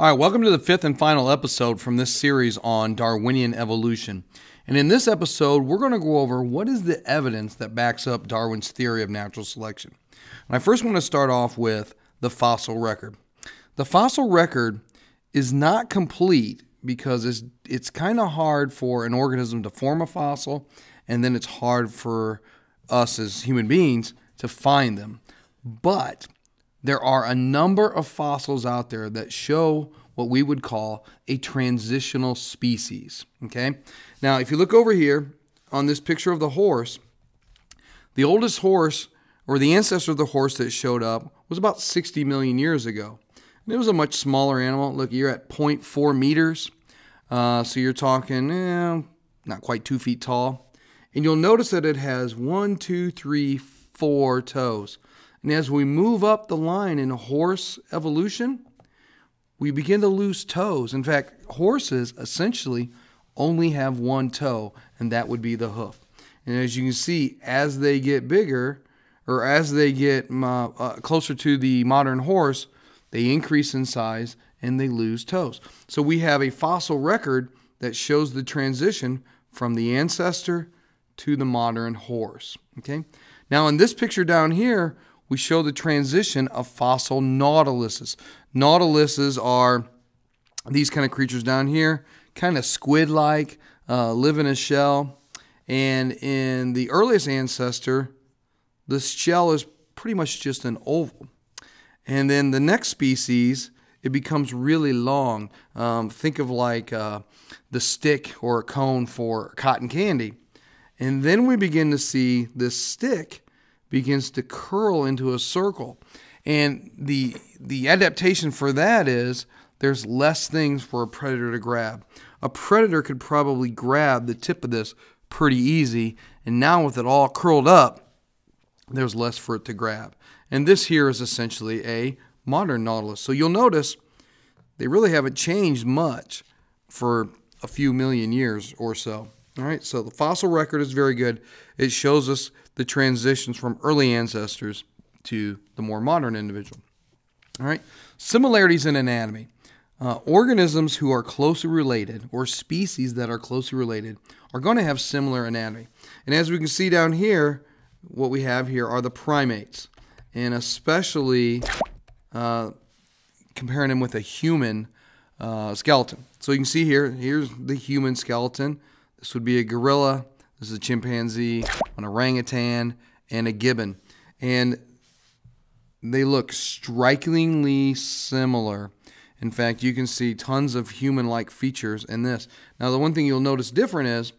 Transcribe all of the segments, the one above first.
All right, welcome to the fifth and final episode from this series on Darwinian evolution. And in this episode, we're going to go over what is the evidence that backs up Darwin's theory of natural selection. And I first want to start off with the fossil record. The fossil record is not complete because it's, it's kind of hard for an organism to form a fossil, and then it's hard for us as human beings to find them. But there are a number of fossils out there that show what we would call a transitional species. Okay? Now, if you look over here on this picture of the horse, the oldest horse or the ancestor of the horse that showed up was about 60 million years ago. And it was a much smaller animal. Look, you're at 0.4 meters. Uh, so you're talking eh, not quite two feet tall. And you'll notice that it has one, two, three, four toes. And as we move up the line in horse evolution, we begin to lose toes. In fact, horses essentially only have one toe, and that would be the hoof. And as you can see, as they get bigger, or as they get uh, uh, closer to the modern horse, they increase in size and they lose toes. So we have a fossil record that shows the transition from the ancestor to the modern horse. Okay. Now in this picture down here, we show the transition of fossil nautiluses. Nautiluses are these kind of creatures down here, kind of squid like, uh, live in a shell. And in the earliest ancestor, the shell is pretty much just an oval. And then the next species, it becomes really long. Um, think of like uh, the stick or a cone for cotton candy. And then we begin to see this stick begins to curl into a circle. And the the adaptation for that is there's less things for a predator to grab. A predator could probably grab the tip of this pretty easy, and now with it all curled up, there's less for it to grab. And this here is essentially a modern nautilus. So you'll notice they really haven't changed much for a few million years or so. All right, so the fossil record is very good. It shows us the transitions from early ancestors to the more modern individual. All right, similarities in anatomy. Uh, organisms who are closely related or species that are closely related are going to have similar anatomy. And as we can see down here, what we have here are the primates, and especially uh, comparing them with a human uh, skeleton. So you can see here, here's the human skeleton. This would be a gorilla. This is a chimpanzee, an orangutan, and a gibbon. And they look strikingly similar. In fact, you can see tons of human like features in this. Now, the one thing you'll notice different is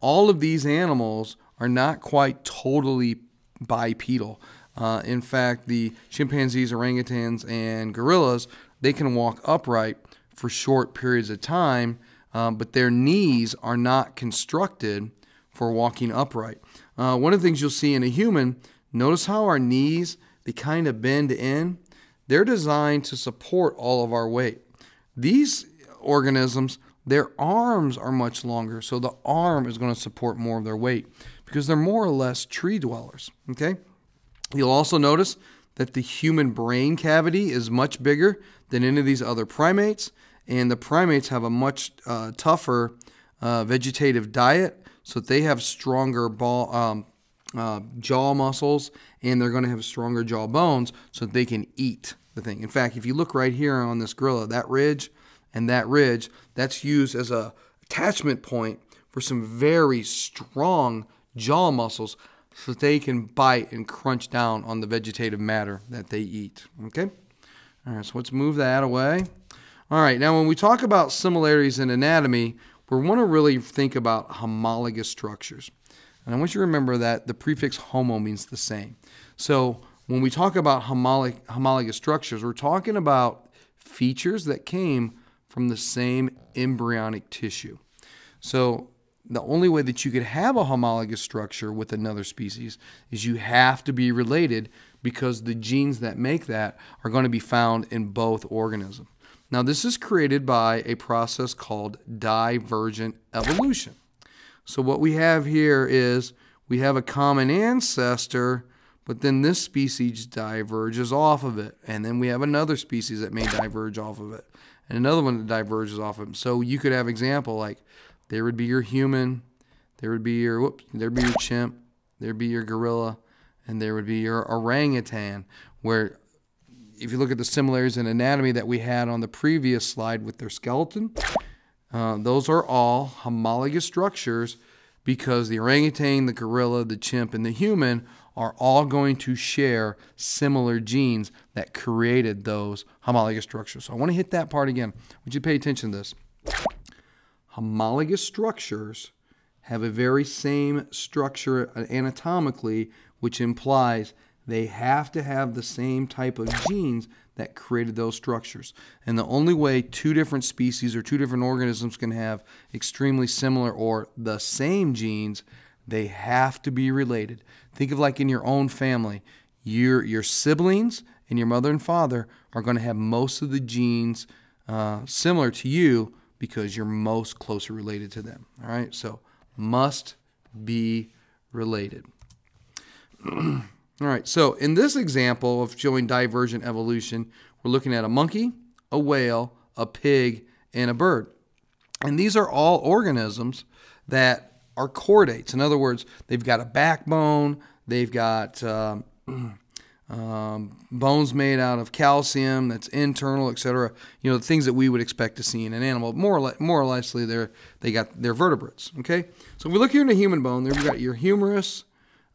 all of these animals are not quite totally bipedal. Uh, in fact, the chimpanzees, orangutans, and gorillas, they can walk upright for short periods of time um, but their knees are not constructed for walking upright. Uh, one of the things you'll see in a human, notice how our knees, they kind of bend in. They're designed to support all of our weight. These organisms, their arms are much longer, so the arm is going to support more of their weight because they're more or less tree dwellers. Okay? You'll also notice that the human brain cavity is much bigger than any of these other primates and the primates have a much uh, tougher uh, vegetative diet, so they have stronger ball, um, uh, jaw muscles, and they're going to have stronger jaw bones, so they can eat the thing. In fact, if you look right here on this gorilla, that ridge and that ridge, that's used as a attachment point for some very strong jaw muscles so that they can bite and crunch down on the vegetative matter that they eat. Okay? All right, so let's move that away. All right, now when we talk about similarities in anatomy, we want to really think about homologous structures. And I want you to remember that the prefix homo means the same. So when we talk about homolog homologous structures, we're talking about features that came from the same embryonic tissue. So the only way that you could have a homologous structure with another species is you have to be related because the genes that make that are going to be found in both organisms. Now, this is created by a process called divergent evolution. So, what we have here is we have a common ancestor, but then this species diverges off of it. And then we have another species that may diverge off of it. and another one that diverges off of it. So you could have example like there would be your human, there would be your whoops, there'd be your chimp, there'd be your gorilla, and there would be your orangutan. Where if you look at the similarities in anatomy that we had on the previous slide with their skeleton, uh, those are all homologous structures because the orangutan, the gorilla, the chimp, and the human are all going to share similar genes that created those homologous structures. So I want to hit that part again. Would you pay attention to this? Homologous structures have a very same structure anatomically, which implies they have to have the same type of genes that created those structures. And the only way two different species or two different organisms can have extremely similar or the same genes, they have to be related. Think of like in your own family. Your, your siblings and your mother and father are going to have most of the genes uh, similar to you because you're most closely related to them. All right, so must be related. All right, so in this example of showing divergent evolution, we're looking at a monkey, a whale, a pig, and a bird. And these are all organisms that are chordates. In other words, they've got a backbone, they've got um, um, bones made out of calcium that's internal, etc. You know, the things that we would expect to see in an animal. More or, less, more or less, they're they got their vertebrates. Okay, so if we look here in a human bone, there we've got your humerus,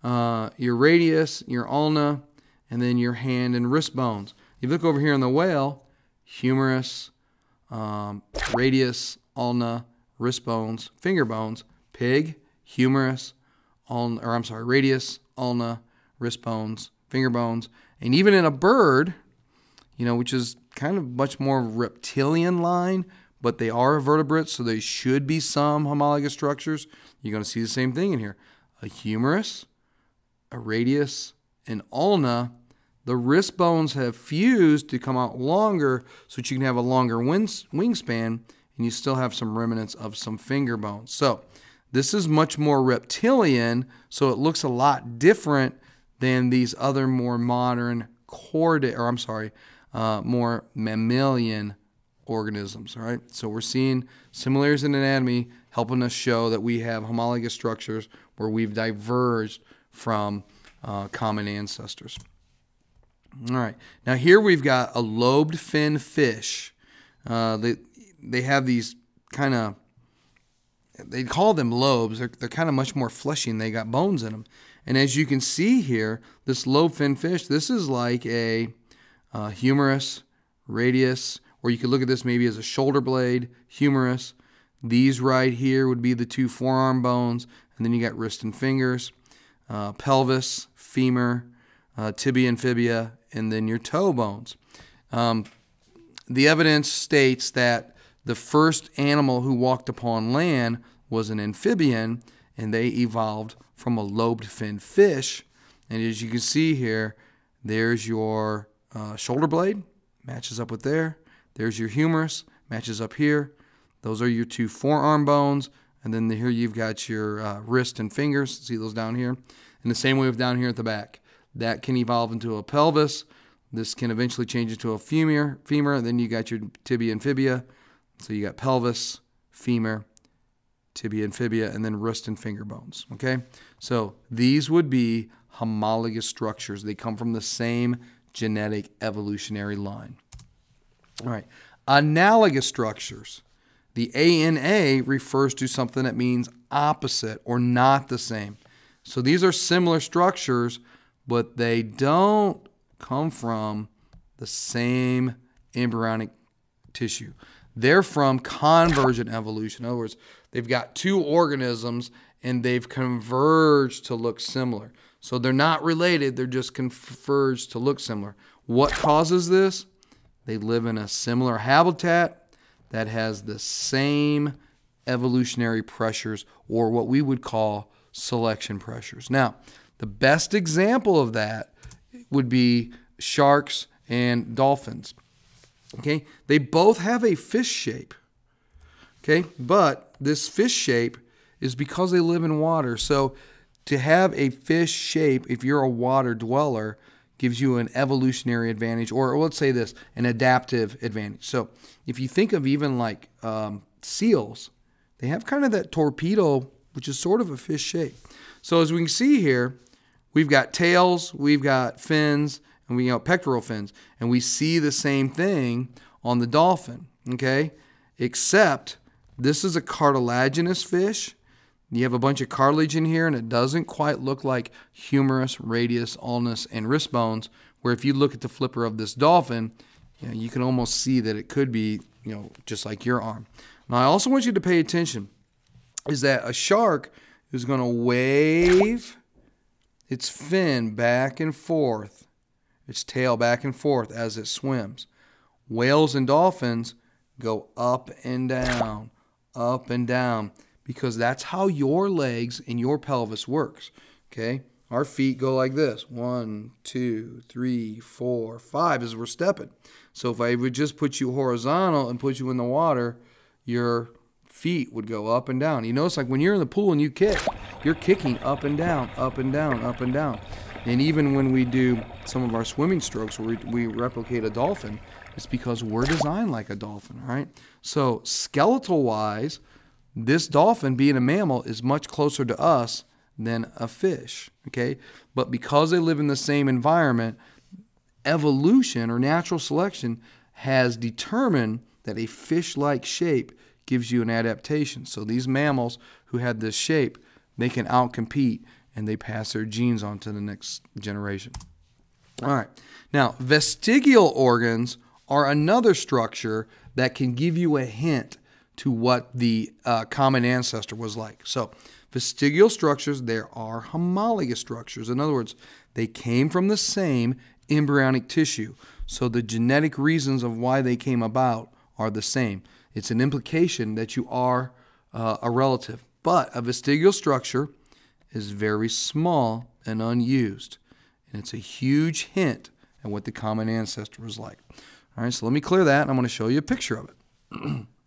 uh, your radius, your ulna, and then your hand and wrist bones. You look over here in the whale, humerus, um, radius, ulna, wrist bones, finger bones, pig, humerus, ulna, or I'm sorry, radius, ulna, wrist bones, finger bones, and even in a bird, you know, which is kind of much more reptilian line, but they are vertebrates, so they should be some homologous structures. You're going to see the same thing in here. A humerus, a radius, and ulna, the wrist bones have fused to come out longer so that you can have a longer wingspan and you still have some remnants of some finger bones. So this is much more reptilian, so it looks a lot different than these other more modern chordate, or I'm sorry, uh, more mammalian organisms. All right, so we're seeing similarities in anatomy helping us show that we have homologous structures where we've diverged from uh, common ancestors. All right, now here we've got a lobed fin fish. Uh, they they have these kind of they call them lobes. They're, they're kind of much more fleshy and they got bones in them. And as you can see here, this lobe fin fish, this is like a uh, humerus, radius, or you could look at this maybe as a shoulder blade, humerus. These right here would be the two forearm bones, and then you got wrist and fingers uh, pelvis, femur, uh, tibia and fibia, and then your toe bones. Um, the evidence states that the first animal who walked upon land was an amphibian, and they evolved from a lobed fin fish. And as you can see here, there's your uh, shoulder blade, matches up with there. There's your humerus, matches up here. Those are your two forearm bones. And then here you've got your uh, wrist and fingers. See those down here? And the same way with down here at the back. That can evolve into a pelvis. This can eventually change into a femur. Femur. Then you got your tibia and fibia. So you got pelvis, femur, tibia and fibia, and then wrist and finger bones. Okay? So these would be homologous structures. They come from the same genetic evolutionary line. All right. Analogous structures. The ANA refers to something that means opposite or not the same. So these are similar structures, but they don't come from the same embryonic tissue. They're from convergent evolution. In other words, they've got two organisms and they've converged to look similar. So they're not related, they're just converged to look similar. What causes this? They live in a similar habitat that has the same evolutionary pressures, or what we would call selection pressures. Now, the best example of that would be sharks and dolphins. Okay, they both have a fish shape. Okay, but this fish shape is because they live in water. So, to have a fish shape, if you're a water dweller, gives you an evolutionary advantage, or let's say this, an adaptive advantage. So if you think of even like um, seals, they have kind of that torpedo, which is sort of a fish shape. So as we can see here, we've got tails, we've got fins, and we got pectoral fins, and we see the same thing on the dolphin, okay? Except this is a cartilaginous fish. You have a bunch of cartilage in here, and it doesn't quite look like humerus, radius, ulnus, and wrist bones. Where if you look at the flipper of this dolphin, you, know, you can almost see that it could be, you know, just like your arm. Now, I also want you to pay attention. Is that a shark is going to wave its fin back and forth, its tail back and forth as it swims. Whales and dolphins go up and down, up and down, because that's how your legs and your pelvis works. Okay? Our feet go like this one, two, three, four, five as we're stepping. So if I would just put you horizontal and put you in the water, your feet would go up and down. You notice like when you're in the pool and you kick, you're kicking up and down, up and down, up and down. And even when we do some of our swimming strokes where we, we replicate a dolphin, it's because we're designed like a dolphin, right? So skeletal wise, this dolphin being a mammal is much closer to us than a fish, okay? But because they live in the same environment, evolution or natural selection has determined that a fish-like shape gives you an adaptation. So these mammals who had this shape, they can outcompete and they pass their genes on to the next generation. All right. Now, vestigial organs are another structure that can give you a hint to what the uh, common ancestor was like. So, vestigial structures, there are homologous structures. In other words, they came from the same embryonic tissue. So, the genetic reasons of why they came about are the same. It's an implication that you are uh, a relative. But a vestigial structure is very small and unused. And it's a huge hint at what the common ancestor was like. All right, so let me clear that, and I'm going to show you a picture of it.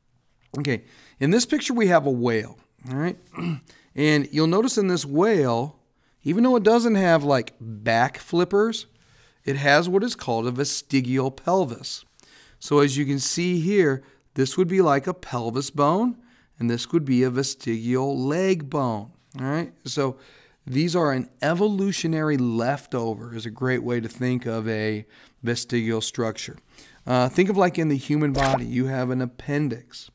okay, in this picture we have a whale. All right, and you'll notice in this whale, even though it doesn't have like back flippers, it has what is called a vestigial pelvis. So as you can see here, this would be like a pelvis bone, and this would be a vestigial leg bone. All right, so these are an evolutionary leftover, is a great way to think of a vestigial structure. Uh, think of like in the human body, you have an appendix.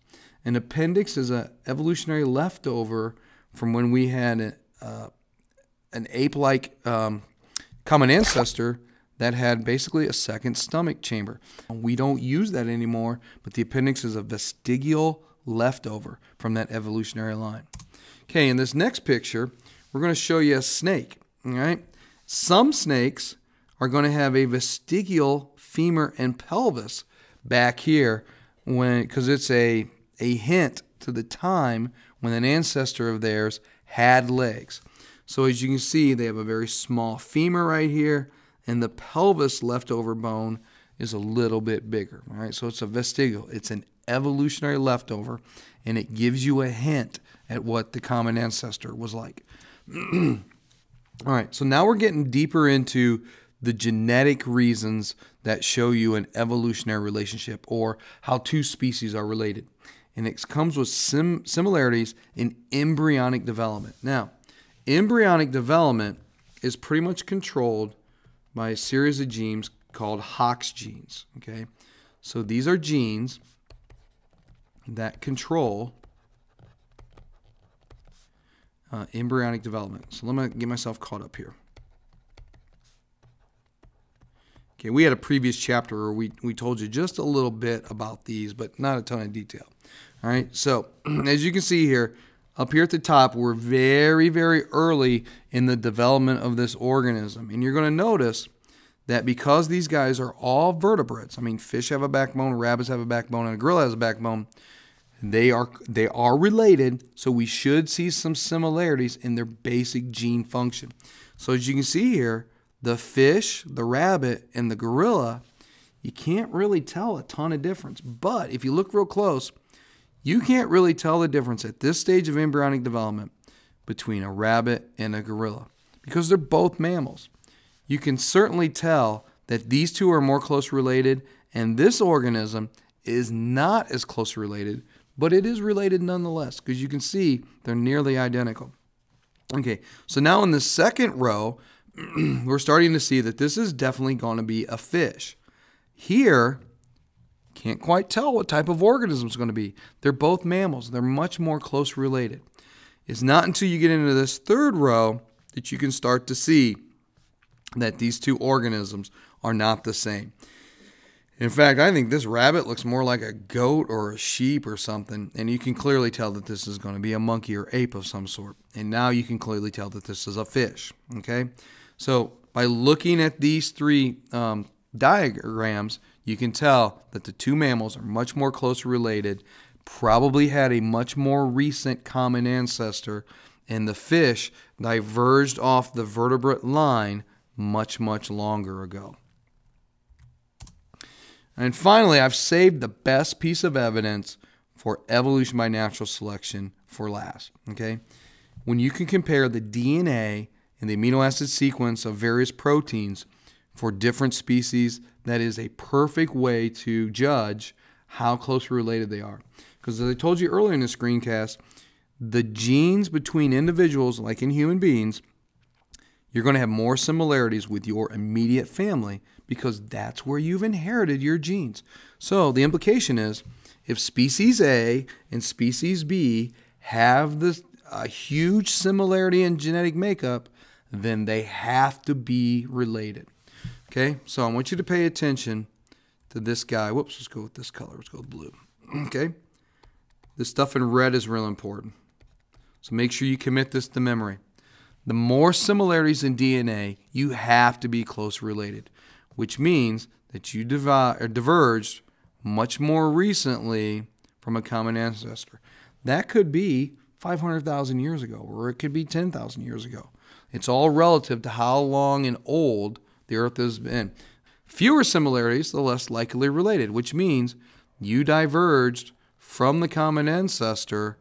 An appendix is an evolutionary leftover from when we had a, uh, an ape-like um, common ancestor that had basically a second stomach chamber. We don't use that anymore, but the appendix is a vestigial leftover from that evolutionary line. Okay, in this next picture, we're going to show you a snake. All right, some snakes are going to have a vestigial femur and pelvis back here when because it's a a hint to the time when an ancestor of theirs had legs. So as you can see, they have a very small femur right here, and the pelvis leftover bone is a little bit bigger. All right, so it's a vestigial. It's an evolutionary leftover, and it gives you a hint at what the common ancestor was like. All right, so now we're getting deeper into the genetic reasons that show you an evolutionary relationship or how two species are related. And it comes with sim- similarities in embryonic development. Now, embryonic development is pretty much controlled by a series of genes called Hox genes. Okay, so these are genes that control uh, embryonic development. So let me get myself caught up here. Okay, we had a previous chapter where we, we told you just a little bit about these, but not a ton of detail. All right, so as you can see here, up here at the top, we're very, very early in the development of this organism. And you're going to notice that because these guys are all vertebrates, I mean, fish have a backbone, rabbits have a backbone, and a gorilla has a backbone, they are they are related, so we should see some similarities in their basic gene function. So as you can see here, the fish, the rabbit, and the gorilla, you can't really tell a ton of difference. But if you look real close, you can't really tell the difference at this stage of embryonic development between a rabbit and a gorilla because they're both mammals. you can certainly tell that these two are more close related, and this organism is not as close related, but it is related nonetheless because you can see they're nearly identical. Okay, so now in the second row, we're starting to see that this is definitely going to be a fish. Here, can't quite tell what type of organism it's going to be. They're both mammals. They're much more close related. It's not until you get into this third row that you can start to see that these two organisms are not the same. In fact, I think this rabbit looks more like a goat or a sheep or something, and you can clearly tell that this is going to be a monkey or ape of some sort. And now you can clearly tell that this is a fish. Okay, so by looking at these three um, diagrams, you can tell that the two mammals are much more closely related, probably had a much more recent common ancestor, and the fish diverged off the vertebrate line much, much longer ago. And finally, I've saved the best piece of evidence for evolution by natural selection for last. Okay? When you can compare the DNA and the amino acid sequence of various proteins for different species, that is a perfect way to judge how closely related they are. Because as I told you earlier in the screencast, the genes between individuals, like in human beings, you're going to have more similarities with your immediate family because that's where you've inherited your genes. So the implication is if species A and species B have this a huge similarity in genetic makeup, then they have to be related. Okay, so I want you to pay attention to this guy. Whoops, let's go with this color. Let's go blue. Okay, this stuff in red is real important. So make sure you commit this to memory. The more similarities in DNA, you have to be close related which means that you uh, diverged much more recently from a common ancestor. That could be 500,000 years ago, or it could be 10,000 years ago. It's all relative to how long and old the Earth has been. Fewer similarities, the less likely related, which means you diverged from the common ancestor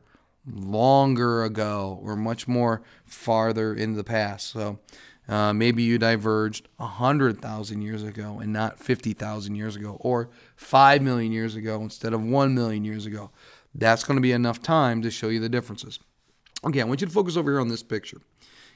longer ago or much more farther in the past. So uh, maybe you diverged 100,000 years ago and not 50,000 years ago, or 5 million years ago instead of 1 million years ago. That's going to be enough time to show you the differences. Okay, I want you to focus over here on this picture.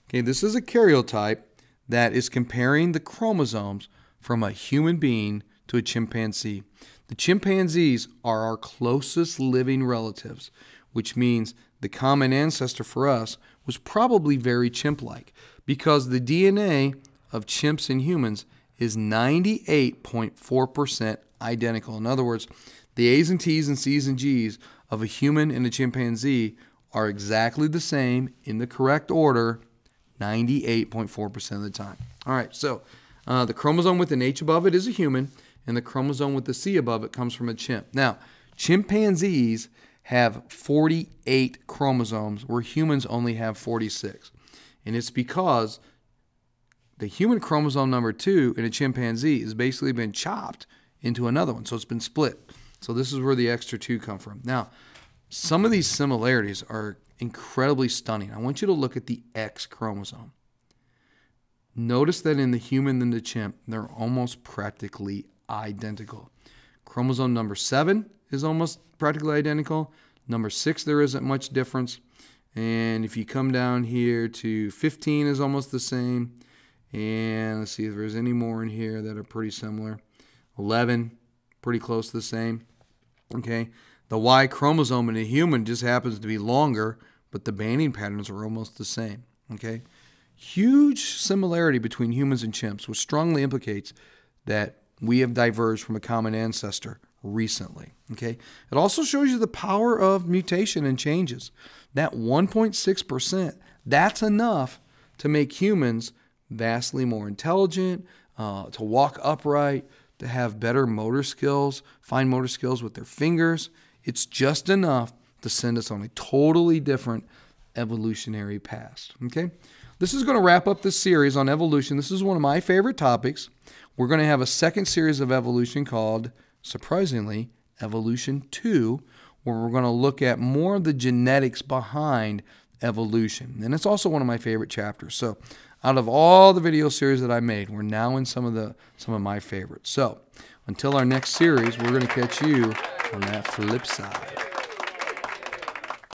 Okay, this is a karyotype that is comparing the chromosomes from a human being to a chimpanzee. The chimpanzees are our closest living relatives, which means the common ancestor for us was probably very chimp like because the DNA of chimps and humans is 98.4% identical. In other words, the A's and T's and C's and G's of a human and a chimpanzee are exactly the same in the correct order 98.4% of the time. All right, so uh, the chromosome with an H above it is a human, and the chromosome with the C above it comes from a chimp. Now, chimpanzees have 48 chromosomes, where humans only have 46. And it's because the human chromosome number two in a chimpanzee has basically been chopped into another one. So it's been split. So this is where the extra two come from. Now, some of these similarities are incredibly stunning. I want you to look at the X chromosome. Notice that in the human and the chimp, they're almost practically identical. Chromosome number seven is almost practically identical. Number six, there isn't much difference. And if you come down here to 15 is almost the same. And let's see if there's any more in here that are pretty similar. 11, pretty close to the same. Okay. The Y chromosome in a human just happens to be longer, but the banding patterns are almost the same. Okay. Huge similarity between humans and chimps, which strongly implicates that we have diverged from a common ancestor recently. Okay. It also shows you the power of mutation and changes. That 1.6%, that's enough to make humans vastly more intelligent, uh, to walk upright, to have better motor skills, fine motor skills with their fingers. It's just enough to send us on a totally different evolutionary past. Okay? This is going to wrap up this series on evolution. This is one of my favorite topics. We're going to have a second series of evolution called, surprisingly, Evolution 2, where we're going to look at more of the genetics behind evolution. And it's also one of my favorite chapters. So, out of all the video series that I made, we're now in some of the some of my favorites. So, until our next series, we're going to catch you on that flip side.